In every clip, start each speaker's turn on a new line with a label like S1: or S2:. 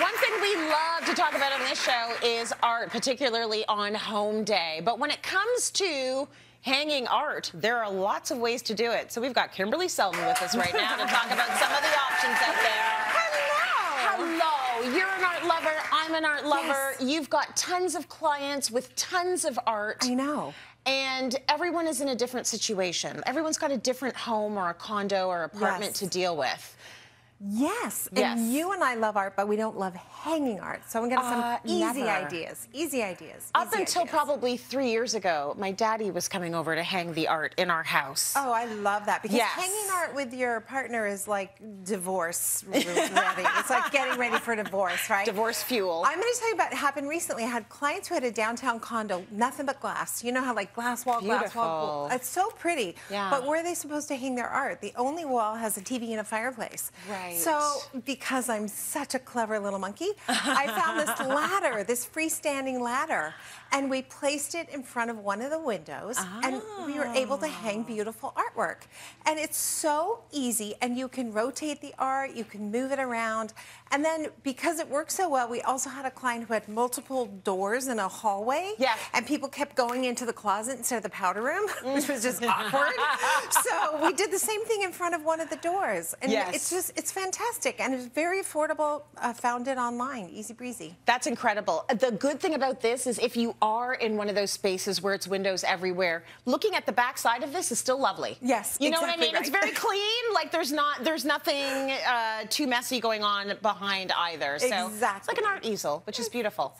S1: One thing we love to talk about on this show is art, particularly on home day. But when it comes to hanging art, there are lots of ways to do it. So we've got Kimberly Seldon with us right now to talk about some of the options out there.
S2: Hello.
S1: Hello, you're an art lover, I'm an art lover.
S2: Yes.
S1: You've got tons of clients with tons of art.
S2: I know.
S1: And everyone is in a different situation. Everyone's got a different home or a condo or apartment
S2: Yes.
S1: to deal with.
S2: Yes.
S1: Yes.
S2: And you and I love art, but we don't love hanging art. So I'm going to
S1: Uh,
S2: some easy
S1: never.
S2: ideas. Easy ideas.
S1: Up
S2: easy
S1: until
S2: ideas.
S1: probably three years ago, my daddy was coming over to hang the art in our house.
S2: Oh, I love that because
S1: Yes.
S2: hanging art with your partner is like divorce ready. it's like getting ready for divorce, right?
S1: Divorce fuel.
S2: I'm going to tell you about it happened recently. I had clients who had a downtown condo, nothing but glass. You know how like glass wall, glass wall.
S1: Beautiful.
S2: It's so pretty.
S1: Yeah.
S2: But where are they supposed to hang their art? The only wall has a TV and a fireplace.
S1: Right.
S2: So because I'm such a clever little monkey, I found this ladder, this freestanding ladder, and we placed it in front of one of the windows, and we were able to hang ah. beautiful artwork. And it's so easy, and you can rotate the art, you can move it around, and then because it works so well, we also had a client who had multiple doors in a hallway.
S1: Yeah.
S2: And people kept going into the closet instead of the powder room, which was just awkward. So we did the same thing in front of one of the doors, and
S1: Yes.
S2: it's just it's fantastic and it's very affordable. Uh, found it online, easy breezy.
S1: That's incredible. The good thing about this is if you are in one of those spaces where it's windows everywhere, looking at the back side of this is still lovely.
S2: Yes,
S1: You know what I
S2: exactly
S1: mean? It's very clean. Like there's not there's nothing uh, too messy going on behind either. So it's like an art easel, which is beautiful.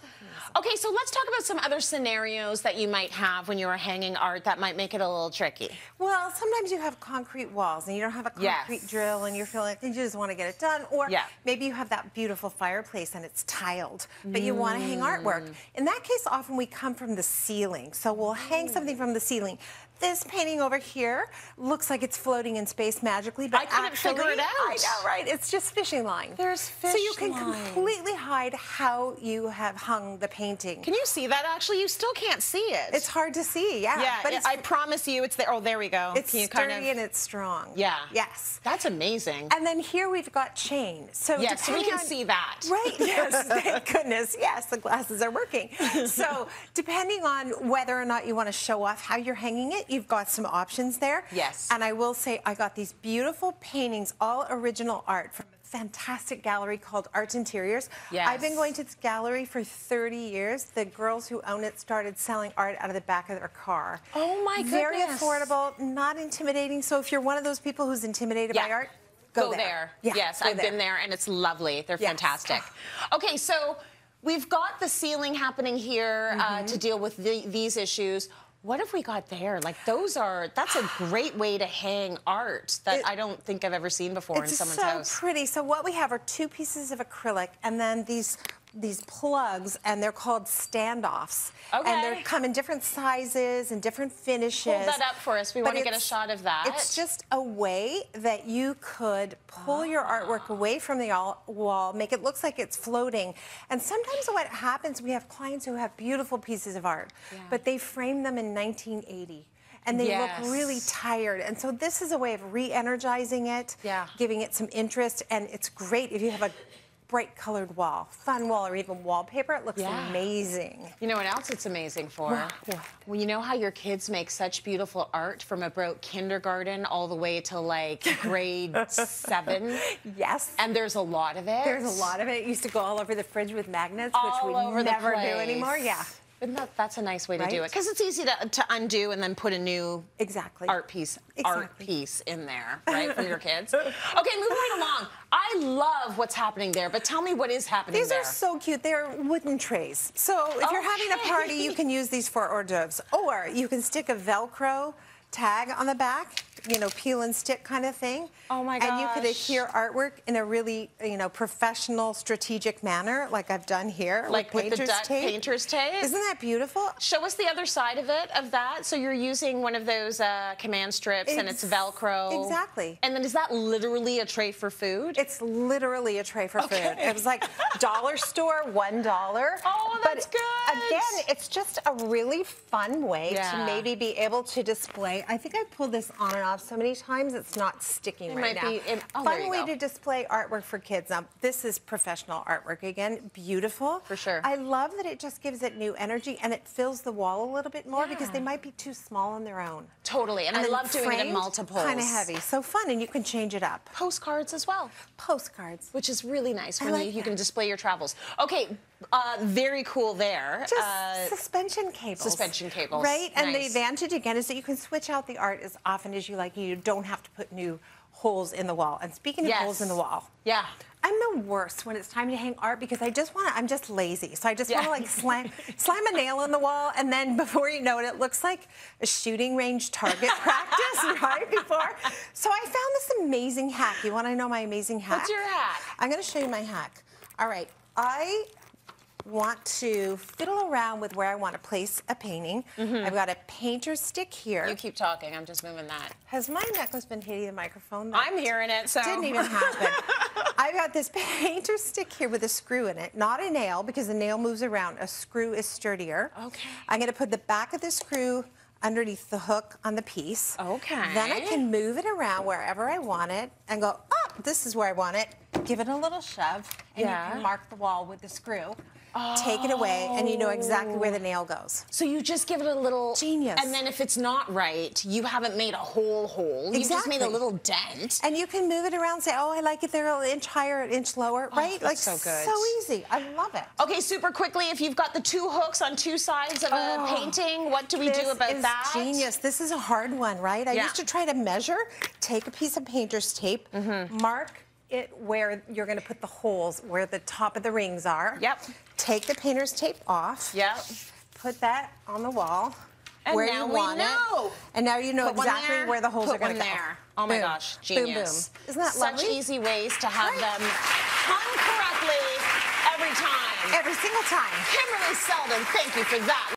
S1: Okay, so let's talk about some other scenarios that you might have when you are hanging art that might make it a little tricky.
S2: Well, sometimes you have concrete walls and you don't have a concrete
S1: Yes.
S2: drill and you're feeling like you just want to get it done. Or
S1: Yeah.
S2: maybe you have that beautiful fireplace and it's tiled, but you want to hang artwork.
S1: Mm.
S2: In that case, often we come from the ceiling. So we'll hang something from the ceiling. This painting over here looks like it's floating in space magically, but
S1: I couldn't
S2: actually,
S1: figure it out.
S2: I know, right? It's just fishing line.
S1: There's
S2: So you can
S1: line.
S2: completely hide how you have hung the painting.
S1: Can you see that? Actually, you still can't see it.
S2: it's hard to see, yeah.
S1: yeah,
S2: but
S1: I promise you, it's there. Oh, there we go.
S2: it's
S1: Can you
S2: sturdy
S1: kind of?
S2: and it's strong.
S1: Yeah.
S2: Yes.
S1: That's amazing.
S2: And then here we've got chain. So
S1: Yes, so we can
S2: on-
S1: see that.
S2: Right. Yes. Thank goodness. Yes, the glasses are working. So depending on whether or not you want to show off how you're hanging it, you've got some options there.
S1: Yes.
S2: And I will say I got these beautiful paintings, all original art from a fantastic gallery called Art Interiors. Yes. I've been going to this gallery for 30 years. The girls who own it started selling art out of the back of their car.
S1: Oh, my goodness.
S2: Very affordable, not intimidating. So if you're one of those people who's intimidated by art, go,
S1: there.
S2: Yeah,
S1: yes,
S2: go
S1: I've been there and it's lovely. They're
S2: Yes.
S1: fantastic. Okay, so we've got the ceiling happening here uh,
S2: Mm-hmm.
S1: to deal with the, these issues. What have we got there? Like those are that's a great way to hang art that
S2: It-
S1: I don't think I've ever seen before in
S2: It's
S1: someone's
S2: so
S1: house.
S2: pretty. So what we have are two pieces of acrylic and then these these plugs and they're called standoffs. And
S1: Okay.
S2: they come in different sizes and different finishes.
S1: Hold that up for us. We
S2: But
S1: want to get a shot of that.
S2: It's just a way that you could pull ah. your artwork away from the wall, make it look like it's floating. And sometimes what happens, we have clients who have beautiful pieces of art, but they frame them in 1980. And they
S1: Yes.
S2: look really tired. And so this is a way of re-energizing it,
S1: Yeah.
S2: giving it some interest. And it's great if you have a bright colored wall, fun wall, or even wallpaper. It looks
S1: Yeah.
S2: amazing.
S1: You know what else it's amazing for?
S2: What?
S1: Well, you know how your kids make such beautiful art from about kindergarten all the way to like grade seven?
S2: Yes.
S1: And there's a lot of it.
S2: There's a lot of it. It used to go all over the fridge with magnets,
S1: all
S2: which we never do anymore. Yeah.
S1: Isn't that, that's a nice way to do it because it's easy to, to undo and then put a new
S2: Exactly.
S1: art piece art piece in there, right, from your kids. Okay, moving right what's happening there, but tell me what is happening
S2: These
S1: there.
S2: are so cute. They're wooden trays. So if you're having a party, you can use these for hors d'oeuvres. Or you can stick a Velcro tag on the back, you know, peel and stick kind of thing.
S1: Oh my gosh.
S2: And you could adhere artwork in a really, you know, professional, strategic manner, like I've done here.
S1: Like with the
S2: painter's tape.
S1: painter's tape?
S2: Isn't that beautiful?
S1: Show us the other side of it, of that. So you're using one of those uh, command strips and it's Velcro.
S2: exactly.
S1: And then is that literally a tray for food?
S2: It's literally a tray for
S1: Okay.
S2: food. It was like dollar store, one dollar.
S1: Oh, that's
S2: but
S1: good.
S2: Again, it's just a really fun way
S1: Yeah.
S2: to maybe be able to display I think I've pulled this on and off so many times it's not sticking
S1: It
S2: right
S1: might
S2: now.
S1: be- it- oh,
S2: Fun way
S1: go.
S2: to display artwork for kids. Now, this is professional artwork again. Beautiful.
S1: For sure.
S2: I love that it just gives it new energy and it fills the wall a little bit more because they might be too small on their own.
S1: Totally, and, I love doing it in multiples.
S2: Kind of heavy. So fun, and you can change it up.
S1: Postcards as well.
S2: Postcards.
S1: which is really nice when
S2: like
S1: you, you can display your travels. Okay, uh, very cool there.
S2: Just
S1: Uh,
S2: suspension cables.
S1: suspension cables.
S2: Right? And the advantage again is that you can switch out the art as often as you like. You don't have to put new holes in the wall. And speaking of
S1: Yes.
S2: holes in the wall,
S1: yeah.
S2: I'm the worst when it's time to hang art because I just want to, I'm just lazy. So I just want to like slam, slam a nail in the wall and then before you know it, it looks like a shooting range target practice, right? Before. So I found this amazing hack. You want to know my amazing hack?
S1: What's your hack?
S2: I'm going to show you my hack. All right. I want to fiddle around with where I want to place a painting. Mm-hmm. I've got a painter stick here.
S1: You keep talking. I'm just moving that.
S2: Has my necklace been hitting the microphone?
S1: I'm hearing it, so
S2: Didn't even happen. I've got this painter stick here with a screw in it, not a nail because the nail moves around. A screw is sturdier.
S1: Okay.
S2: I'm going to put the back of the screw underneath the hook on the piece.
S1: Okay.
S2: Then I can move it around wherever I want it and go, oh, this is where I want it. Give it a little shove, and
S1: Yeah.
S2: you can mark the wall with the screw. Take it away, and you know exactly where the
S1: Oh.
S2: nail goes.
S1: So you just give it a little
S2: Genius.
S1: and then if it's not right, you haven't made a whole hole. You just made a little dent.
S2: And you can move it around, say, oh, I like it there an inch higher, an inch lower, right?
S1: that's
S2: like
S1: so good.
S2: so easy. I love it.
S1: Okay, super quickly, if you've got the two hooks on two sides of a
S2: Oh,
S1: painting, what do we do about
S2: is
S1: that?
S2: Genius. This is a hard one, right? I
S1: Yeah.
S2: used to try to measure, take a piece of painter's tape,
S1: Mm-hmm.
S2: mark it where you're going to put the holes, where the top of the rings are.
S1: Yep.
S2: Take the painter's tape off.
S1: Yep.
S2: Put that on the wall.
S1: And
S2: where
S1: now
S2: you
S1: we
S2: want
S1: know.
S2: it. And now you know
S1: Put
S2: exactly
S1: there,
S2: where the holes are going to go.
S1: there. Oh my
S2: Boom.
S1: gosh, genius.
S2: boom. Isn't that
S1: Such
S2: lovely?
S1: easy ways to have
S2: Right.
S1: them hung correctly every time.
S2: Every single time.
S1: Kimberly Seldon, thank you for that.